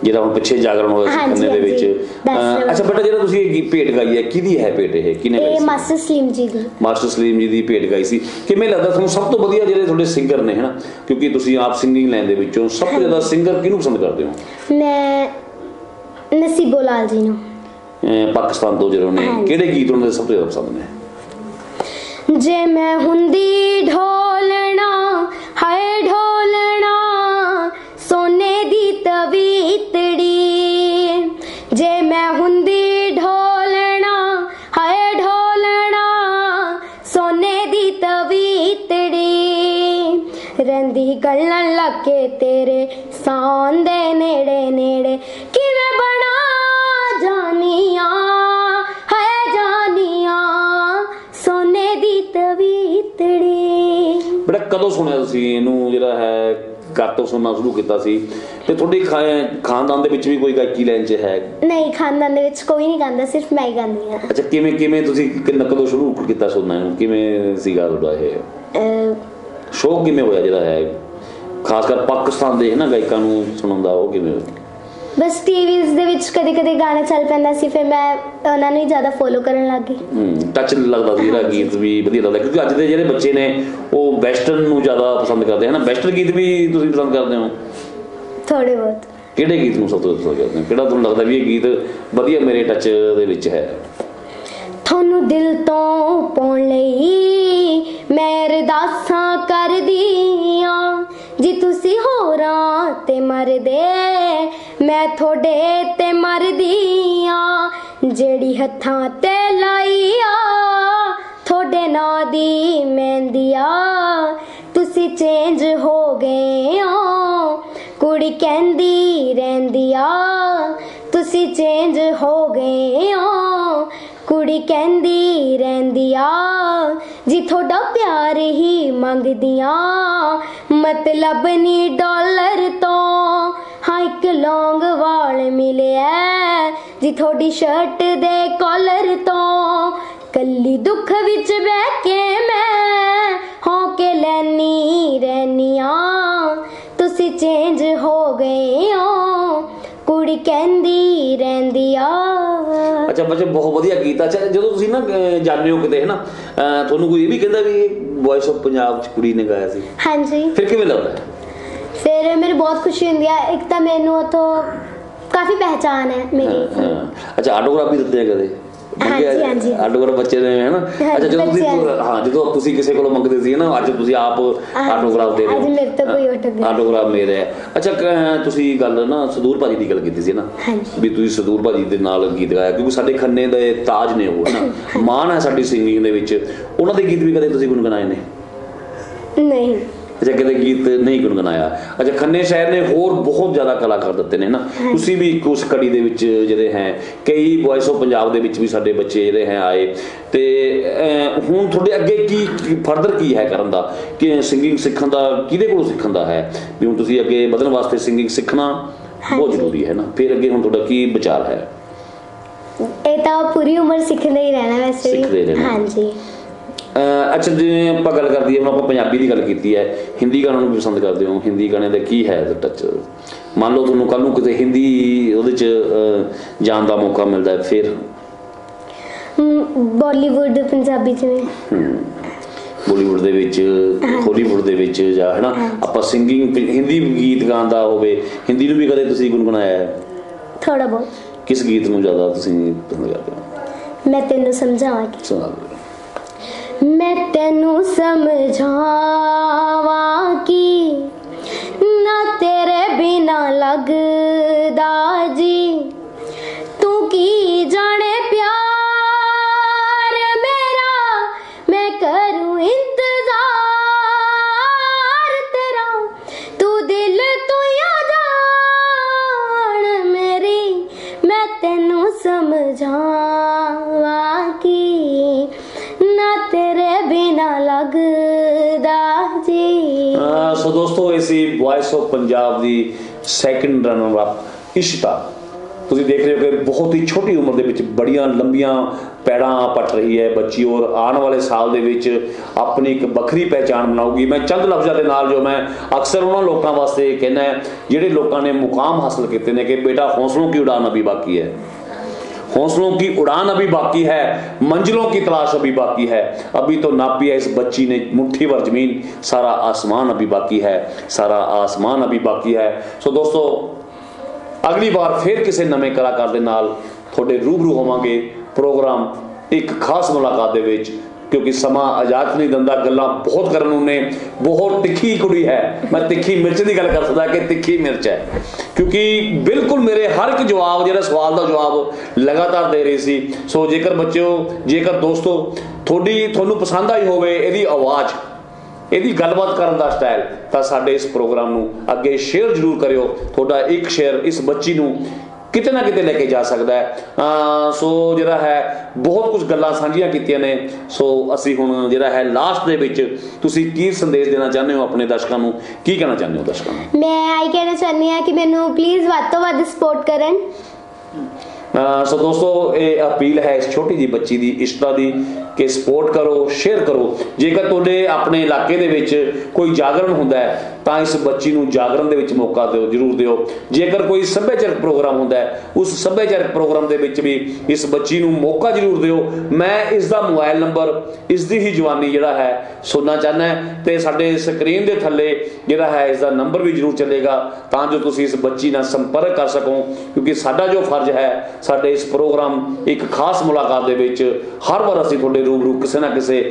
ਜਿਹੜਾ ਹੁਣ ਪਿੱਛੇ ਜਾਗਰਣ ਹੋਇਆ ਸੀ ਖੰਨੇ ਦੇ ਵਿੱਚ। ਅੱਛਾ ਬੇਟਾ ਜਿਹੜਾ ਤੁਸੀਂ ਇਹ ਭੇਟ ਗਾਈ ਹੈ ਕਿਹਦੀ ਹੈ ਭੇਟ ਇਹ? ਕਿਹਨੇ ਗਾਈ ਇਹ ਸੀ? ਮਾਸਟਰ ਸਲੀਮ ਜੀ ਦੀ। ਮਾਸਟਰ ਸਲੀਮ ਜੀ ਦੀ ਭੇਟ ਗਾਈ ਸੀ। ਕਿਵੇਂ ਲੱਗਦਾ ਤੁਹਾਨੂੰ? ਸਭ ਤੋਂ ਵਧੀਆ ਜਿਹੜੇ ਤੁਹਾਡੇ ਸਿੰਗਰ ਨੇ ਹਨਾ? ਕਿਉਂਕਿ ਤੁਸੀਂ ਆਪ ਸਿੰਗਿੰਗ ਲਾਈਨ ਦੇ ਵਿੱਚੋਂ ਸਭ ਤੋਂ ਜ਼ਿਆਦਾ ਸਿੰਗਰ ਕਿਹਨੂੰ ਪਸੰਦ ਕਰਦੇ ਹੋ? ਮੈਂ ਨਸੀਬੋ ਲਾਲ ਜੀ ਨੂੰ। ਅਹ ਪਾਕਿਸਤਾਨ ਤੋਂ ਜਿਹੜੇ ਨੇ ਹਾਂਜੀ। ਕਿਹੜੇ ਗੀਤ ਉਹਨਾਂ ਦੇ ਸਭ ਤੋਂ ਜ਼ਿਆਦਾ ਪਸੰਦ ਨੇ? ਜੇ ਮੈਂ ਹੁੰਦੀ ਢੋਲਣਾ ਹਾਏ ਢੋਲਣਾ ਸੋਨੇ ਦੀ ਤਵੀਤੜੀ ਜੇ ਮੈਂ ਹੁੰਦੀ ਢੋਲਣਾ ਹਾਏ ਢੋਲਣਾ ਸੋਨੇ ਦੀ ਤਵੀਤੜੀ ਰਹਿੰਦੀ ਗੱਲਾਂ ਲੱਗੇ ਤੇਰੇ ਸਾਂ ਦੇ ਨੇੜੇ ਨੇੜੇ ਕਦੋਂ ਸੁਣਿਆ ਤੁਸੀਂ? ਇਹਨੂੰ ਜਿਹੜਾ ਹੈ ਘਰ ਤੋਂ ਸੁਣਨਾ ਸ਼ੁਰੂ ਕੀਤਾ ਸੀ। ਤੇ ਤੁਹਾਡੇ ਖਾ- ਖਾਨਦਾਨ ਦੇ ਵਿੱਚ ਵੀ ਕੋਈ ਗਾਇਕੀ ਲਾਈਨ 'ਚ ਹੈ? ਨਹੀਂ ਖਾਨਦਾਨ ਦੇ ਵਿੱਚ ਕੋਈ ਨਹੀਂ ਗਾਉਂਦਾ ਸਿਰਫ ਮੈਂ ਹੀ ਗਾਉਂਦੀ ਹਾਂ। ਅੱਛਾ ਕਿਵੇਂ ਕਿਵੇਂ ਤੁਸੀਂ ਕਿੰਨਾ ਕਦੋਂ ਸ਼ੁਰੂ ਕੀਤਾ ਸੁਣਨਾ ਇਹਨੂੰ? ਕਿਵੇਂ ਸੀਗਾ ਤੁਹਾਡਾ ਇਹ? ਅਹ, ਸ਼ੌਕ ਕਿਵੇਂ ਹੋਇਆ ਜਿਹੜਾ ਹੈ? ਖਾਸ ਕਰ ਪਾਕਿਸਤਾਨ ਦੇ ਹੈ ਨਾ ਗਾਇਕਾਂ ਨੂੰ ਸੁਣਨ ਦਾ ਉਹ ਕਿਵੇਂ ਹੋਇਆ? ਬਸ ਟੀਵੀਜ਼ ਦੇ ਵਿੱਚ ਕਦੇ ਕਦੇ ਗਾਣਾ ਚੱਲ ਪੈਂਦਾ ਸੀ ਫਿਰ ਮੈਂ ਉਹਨਾਂ ਨੂੰ ਹੀ ਜ਼ਿਆਦਾ ਫੋਲੋ ਕਰਨ ਲੱਗ ਗਈ। ਟੱਚ ਲੱਗਦਾ ਸੀ ਜਿਹੜਾ ਗੀਤ ਵੀ ਵਧੀਆ ਲੱਗਦਾ ਕਿਉਂਕਿ ਅੱਜ ਦੇ ਜਿਹੜੇ ਬੱਚੇ ਨੇ ਉਹ ਵੈਸਟਰਨ ਨੂੰ ਜ਼ਿਆਦਾ ਪਸੰਦ ਕਰਦੇ ਹਨ? ਵੈਸਟਰਨ ਗੀਤ ਵੀ ਤੁਸੀਂ ਪਸੰਦ ਕਰਦੇ ਹੋ? ਥੋੜੇ ਬਹੁਤ। ਕਿਹੜੇ ਗੀਤ ਨੂੰ ਸਭ ਤੋਂ ਪਸੰਦ ਕਰਦੇ ਹੋ? ਕਿਹੜਾ ਤੁਹਾਨੂੰ ਲੱਗਦਾ ਵੀ ਇਹ ਗੀਤ ਵਧੀਆ ਮੇਰੇ ਟੱਚ ਦੇ ਵਿੱਚ ਹੈ? ਤੁਹਾਨੂੰ ਦਿਲ ਤੋਂ ਪਾਉਣ ਲਈ ਮੈਂ ਅਰਦਾਸਾਂ ਕਰਦੀ ਆਂ ਜੀ ਤੁਸੀਂ ਹੋਰਾਂ ਤੇ ਮਰਦੇ ਮੈਂ ਤੁਹਾਡੇ ਤੇ ਮਰਦੀ ਆ ਜਿਹੜੀ ਹੱਥਾਂ ਤੇ ਲਾਈ ਆ ਤੁਹਾਡੇ ਨਾਂ ਦੀ ਮਹਿੰਦੀ ਆ ਤੁਸੀਂ ਚੇਂਜ ਹੋ ਗਏ ਹੋ। ਕੁੜੀ ਕਹਿੰਦੀ ਰਹਿੰਦੀ ਆ ਤੁਸੀਂ ਚੇਂਜ ਹੋ ਗਏ ਹੋ। ਕੁੜੀ ਕਹਿੰਦੀ ਰਹਿੰਦੀ ਆ ਜੀ ਤੁਹਾਡਾ ਪਿਆਰ ਹੀ ਮੰਗਦੀਆਂ। ਮਤਲਬ ਨਹੀਂ ਡਾਲਰ ਤੋਂ ਇੱਕ ਲੌਂਗ ਵਾਲ ਮਿਲਿਆ ਜੀ ਤੁਹਾਡੀ ਸ਼ਰਟ ਦੇ ਕਾਲਰ ਤੋਂ। ਕੱਲੀ ਦੁੱਖ ਵਿੱਚ ਬਹਿ ਕੇ ਮੈਂ ਹੌਕੇ ਲੈਣੀ ਰਹਿਨੀਆਂ ਤੁਸੀਂ ਚੇਂਜ ਹੋ ਗਏ ਹੋ ਕੁੜੀ ਕਹਿੰਦੀ ਰਹਿੰਦੀ ਆ। ਅੱਛਾ ਬੱਚੇ ਬਹੁਤ ਵਧੀਆ ਗੀਤ ਆ। ਜਦੋਂ ਤੁਸੀਂ ਨਾ ਜਾਂਦੇ ਹੋ ਕਿਤੇ ਹੈ ਨਾ ਤੁਹਾਨੂੰ ਕੋਈ ਇਹ ਵੀ ਕਹਿੰਦਾ ਵੀ ਵੌਇਸ ਆਫ ਪੰਜਾਬ ਚ ਕੁੜੀ ਨੇ ਗਾਇਆ ਸੀ? ਹਾਂਜੀ। ਫਿਰ ਕਿਵੇਂ ਲੱਗਦਾ? ਫਿਰ ਮੈਨੂੰ ਬਹੁਤ ਖੁਸ਼ੀ ਹੁੰਦੀ ਹੈ ਇੱਕ ਤਾਂ ਮੈਨੂੰ ਉਥੋਂ ਕਾਫੀ ਪਹਿਚਾਨ ਹੈ ਮੇਰੀ। ਅੱਛਾ ਆਟੋਗ੍ਰਾਫ ਵੀ ਆ ਕਦੇ? ਹਾਂਜੀ, ਹਾਂਜੀ। ਆਟੋਗ੍ਰਾਫ ਬੱਚੇ ਦੇ ਹੈ ਨਾ? ਅੱਛਾ ਜਦੋਂ ਤੁਸੀਂ। ਹਾਂ ਜਦੋਂ ਤੁਸੀਂ ਕਿਸੇ ਕੋਲੋਂ ਮੰਗਦੇ ਸੀ ਨਾ? ਅੱਜ ਤੁਸੀਂ ਆਪ ਆਟੋਗ੍ਰਾਫ ਦੇ ਰਹੇ ਅੱਜ ਮੇਰੇ ਤੋਂ ਕੋਈ autograph- ਆਟੋਗ੍ਰਾਫ ਮੇਰੇ ਹੈ ਅੱਛਾ ਕ- ਤੁਸੀਂ ਗੱਲ ਨਾ ਸਦੂਰ ਭਾਜੀ ਦੀ ਗੱਲ ਕੀਤੀ ਸੀ ਨਾ। ਵੀ ਤੁਸੀਂ ਸਦੂਰ ਭਾਜੀ ਦੇ ਨਾਲ ਗੀਤ ਗਾਇਆ ਕਿਉਂਕਿ ਸਾਡੇ ਖੰਨੇ ਦੇ ਤਾਜ ਨੇ ਉਹ ਨਾ? ਮਾਣ ਹੈ ਸਾਡੀ ਸਿੰਗਿੰਗ ਦੇ ਵਿੱਚ। ਉਹਨਾਂ ਦੇ ਗੀਤ ਵੀ ਕਦੇ ਤੁਸੀਂ ਗੁੰਗਣਾਏ ਨੇ? ਨਹੀਂ। ਅੱਛਾ ਕਦੇ ਗੀਤ ਨਹੀਂ ਗੁੰਗਣਾਇਆ ਅੱਛਾ ਖੰਨੇ ਸ਼ਹਿਰ ਨੇ ਹੋਰ ਬਹੁਤ ਜ਼ਿਆਦਾ ਕਲਾਕਾਰ ਦਿੱਤੇ ਨੇ ਨਾ। ਤੁਸੀਂ ਵੀ ਇੱਕ ਉਸ ਕੜੀ ਦੇ ਵਿੱਚ ਜਿਹੜੇ ਹੈ ਕਈ ਵੌਇਸ ਆਫ ਪੰਜਾਬ ਦੇ ਵਿੱਚ ਵੀ ਸਾਡੇ ਬੱਚੇ ਜਿਹੜੇ ਹੈ ਆਏ। ਤੇ ਹੁਣ ਤੁਹਾਡੇ ਅੱਗੇ ਕੀ ਫਰਦਰ ਕੀ ਹੈ ਕਰਨ ਦਾ? ਕਿ ਸਿੰਗਿੰਗ ਸਿੱਖਣ ਦਾ ਕਿਹਦੇ ਕੋਲੋਂ ਸਿੱਖਣ ਦਾ ਹੈ? ਵੀ ਹੁਣ ਤੁਸੀਂ ਅੱਗੇ ਵਧਣ ਵਾਸਤੇ ਸਿੰਗਿੰਗ ਸਿੱਖਣਾ ਬਹੁਤ। ਜ਼ਰੂਰੀ ਹੈ ਨਾ। ਫਿਰ ਅੱਗੇ ਹੁਣ ਤੁਹਾਡਾ ਕੀ ਵਿਚਾਰ ਹੈ? ਇਹ ਤਾਂ ਪੂਰੀ ਉਮਰ ਸਿੱਖਦੇ ਹੀ ਰਹਿਣਾ ਵੈਸੇ ਵੀ। ਹਾਂਜੀ। ਅੱਛਾ ਜਿਵੇਂ ਆਪਾਂ ਗੱਲ ਕਰਦੀ ਹਾਂ ਆਪਾਂ ਪੰਜਾਬੀ ਦੀ ਗੱਲ ਕੀਤੀ ਹੈ ਹਿੰਦੀ ਗਾਣਿਆਂ ਨੂੰ ਵੀ ਪਸੰਦ ਕਰਦੇ ਹੋ। ਹਿੰਦੀ ਗਾਣਿਆਂ ਦਾ ਕੀ ਹੈ ਟੱਚ ਮੰਨ ਲਓ ਤੁਹਾਨੂੰ ਕੱਲ ਨੂੰ ਕਿਤੇ ਹਿੰਦੀ ਉਹਦੇ ਚ ਜਾਣ ਦਾ ਮੌਕਾ ਮਿਲਦਾ ਹੈ ਫਿਰ? ਬਾਲੀਵੁੱਡ ਪੰਜਾਬੀ ਜਿਵੇਂ ਬਾਲੀਵੁੱਡ ਦੇ ਵਿੱਚ ਹਾਲੀਵੁੱਡ ਦੇ ਵਿੱਚ ਜਾਂ ਹੈ। ਨਾ ਆਪਾਂ ਸਿੰਗਿੰਗ ਹਿੰਦੀ ਗੀਤ ਗਾਉਣ ਦਾ ਹੋਵੇ ਹਿੰਦੀ ਨੂੰ ਵੀ ਕਦੇ ਤੁਸੀਂ ਗੁੰਗਣਾਇਆ ਹੈ? ਥੋੜਾ ਬਹੁਤ। ਕਿਸ ਗੀਤ ਨੂੰ ਜ਼ਿਆਦਾ ਤੁਸੀਂ ਪਸੰਦ ਕਰਦੇ ਹੋ? ਮੈਂ ਤੈਨੂੰ ਸਮਝਾਵਾਂਗੀ। ਸੁਣਾ ਮੈਂ ਤੈਨੂੰ ਸਮਝਾਵਾਂ ਕਿ ਨਾ ਤੇਰੇ ਬਿਨਾ ਲੱਗਦਾ ਜੀ। ਤੂੰ ਕੀ ਵੌਇਸ ਆਫ ਪੰਜਾਬ ਦੀ ਸੈਕੰਡ ਰਨਰ ਅਪ ਇਸ਼ਤਾ ਤੁਸੀਂ ਦੇਖ ਰਹੇ ਹੋ ਕਿ ਬਹੁਤ ਹੀ ਛੋਟੀ ਉਮਰ ਦੇ ਵਿੱਚ ਬੜੀਆਂ ਲੰਬੀਆਂ ਪੈੜਾਂ ਪਟ ਰਹੀ ਹੈ ਬੱਚੀ ਔਰ ਆਉਣ ਵਾਲੇ ਸਾਲ ਦੇ ਵਿੱਚ ਆਪਣੀ ਇੱਕ ਵੱਖਰੀ ਪਹਿਚਾਣ ਬਣਾਉਗੀ ਮੈਂ ਚੰਦ ਲਫ਼ਜ਼ਾਂ ਦੇ ਨਾਲ ਜੋ ਮੈਂ ਅਕਸਰ ਉਹਨਾਂ ਲੋਕਾਂ ਵਾਸਤੇ ਕਹਿੰਦਾ ਜਿਹੜੇ ਲੋਕਾਂ ਨੇ ਮੁਕਾਮ ਹਾਸਲ ਕੀਤੇ ਨੇ ਕਿ ਬੇਟਾ ਹੌਸਲੋਂ ਕੀ ਉਡਾਨ ਅਭੀ ਬਾਕੀ ਹੈ? हौसलों की उड़ान अभी बाकी है मंजिलों की तलाश अभी बाकी है अभी तो नापी है इस बच्ची ने मुट्ठी भर जमीन सारा आसमान अभी बाकी है सारा आसमान अभी बाकी है सो दोस्तों ਅਗਲੀ ਵਾਰ ਫਿਰ ਕਿਸੇ ਨਵੇਂ ਕਲਾਕਾਰ ਦੇ ਨਾਲ ਤੁਹਾਡੇ ਰੂਬਰੂ ਹੋਵਾਂਗੇ ਪ੍ਰੋਗਰਾਮ ਇੱਕ ਖਾਸ ਮੁਲਾਕਾਤ ਦੇ ਵਿੱਚ ਕਿਉਂਕਿ ਸਮਾਂ ਆਜ਼ਾਦ ਨਹੀਂ ਦਿੰਦਾ, ਗੱਲਾਂ ਬਹੁਤ ਕਰਨ ਨੂੰ ਬਹੁਤ ਤਿੱਖੀ ਕੁੜੀ ਹੈ। ਮੈਂ ਤਿੱਖੀ ਮਿਰਚ ਦੀ ਗੱਲ ਕਰ ਸਕਦਾ ਕਿ ਤਿੱਖੀ ਮਿਰਚ ਹੈ। ਕਿਉਂਕਿ ਬਿਲਕੁਲ ਮੇਰੇ ਹਰ ਇੱਕ ਜਵਾਬ, ਜਿਹੜਾ ਸਵਾਲ ਦਾ ਜਵਾਬ ਲਗਾਤਾਰ ਦੇ ਰਹੀ ਸੀ, ਸੋ ਜੇਕਰ ਬੱਚਿਓ, ਜੇਕਰ ਦੋਸਤੋ, ਤੁਹਾਡੀ, ਤੁਹਾਨੂੰ ਪਸੰਦ ਆਈ ਹੋਵੇ ਇਹਦੀ ਆਵਾਜ਼, ਇਹਦੀ ਗੱਲਬਾਤ ਕਰਨ ਦਾ ਸਟਾਈਲ, ਤਾਂ ਸਾਡੇ ਇਸ ਪ੍ਰੋਗਰਾਮ ਨੂੰ ਅੱਗੇ ਸ਼ੇਅਰ ਜ਼ਰੂਰ ਕਰਿਓ। ਤੁਹਾਡਾ ਇੱਕ ਸ਼ੇਅਰ ਇਸ ਬੱਚੀ ਨੂੰ ਕਿਤੇ ਨਾ ਕਿਤੇ ਲੈ ਕੇ ਜਾ ਸਕਦਾ ਹੈ। ਸੋ ਜਿਹੜਾ ਹੈ ਬਹੁਤ ਕੁਝ ਗੱਲਾਂ ਸਾਂਝੀਆਂ ਕੀਤੀਆਂ ਨੇ। ਸੋ ਅਸੀਂ ਹੁਣ ਜਿਹੜਾ ਹੈ ਲਾਸਟ ਦੇ ਵਿੱਚ ਤੁਸੀਂ ਕੀ ਸੰਦੇਸ਼ ਦੇਣਾ ਚਾਹੁੰਦੇ ਹੋ ਆਪਣੇ ਦਰਸ਼ਕਾਂ ਨੂੰ? ਕੀ ਕਹਿਣਾ ਚਾਹੁੰਦੇ ਹੋ ਦਰਸ਼ਕਾਂ ਨੂੰ? ਮੈਂ ਆਈ ਕਹਿਣਾ ਚਾਹੁੰਦੀ ਹਾਂ ਕਿ ਮੈਨੂੰ ਪਲੀਜ਼ ਵੱਧ ਤੋਂ ਵੱਧ ਸਪੋਰਟ ਕਰਨ। ਸੋ ਦੋਸਤੋ ਇਹ ਅਪੀਲ ਹੈ ਇਸ ਛੋਟੀ ਜੀ ਬੱਚੀ ਦੀ ਇਸ਼ਤਾ ਦੀ ਕਿ ਸਪੋਰਟ ਕਰੋ ਸ਼ੇਅਰ ਕਰੋ। ਜੇਕਰ ਤੁਹਾਡੇ ਆਪਣੇ ਇਲਾਕੇ ਦੇ ਵਿੱਚ ਕੋਈ ਜਾਗਰਣ ਹੁੰਦਾ ਹੈ ਤਾਂ ਇਸ ਬੱਚੀ ਨੂੰ ਜਾਗਰਣ ਦੇ ਵਿੱਚ ਮੌਕਾ ਦਿਓ, ਜਰੂਰ ਦਿਓ। ਜੇਕਰ ਕੋਈ ਸੱਭਿਆਚਾਰਕ ਪ੍ਰੋਗਰਾਮ ਹੁੰਦਾ ਹੈ, ਉਸ ਸੱਭਿਆਚਾਰਕ ਪ੍ਰੋਗਰਾਮ ਦੇ ਵਿੱਚ ਵੀ ਇਸ ਬੱਚੀ ਨੂੰ ਮੌਕਾ ਜਰੂਰ ਦਿਓ। ਮੈਂ ਇਸ ਦਾ ਮੋਬਾਈਲ ਨੰਬਰ, ਇਸ ਦੀ ਹੀ ਜਵਾਨੀ ਜਿਹੜਾ ਹੈ, ਸੁਣਨਾ ਚਾਹੁੰਦਾ ਹੈ ਤੇ ਸਾਡੇ ਸਕਰੀਨ ਦੇ ਥੱਲੇ ਜਿਹੜਾ ਹੈ, ਇਸ ਦਾ ਨੰਬਰ ਵੀ ਜਰੂਰ ਚੱਲੇਗਾ। ਤਾਂ ਜੋ ਤੁਸੀਂ ਇਸ ਬੱਚੀ ਨਾਲ ਸੰਪਰਕ ਕਰ ਸਕੋ, ਕਿਉਂਕਿ ਸਾਡਾ ਜੋ ਫਰਜ਼ ਹੈ, ਸਾਡੇ ਇਸ ਪ੍ਰੋਗਰਾਮ ਇੱਕ ਖਾਸ ਮੁਲਾਕਾਤ ਦੇ ਵਿੱਚ ਹਰ ਵਾਰ ਅਸੀਂ ਤੁਹਾਡੇ ਰੂਬਰੂ ਕਿਸੇ ਨਾ ਕਿਸੇ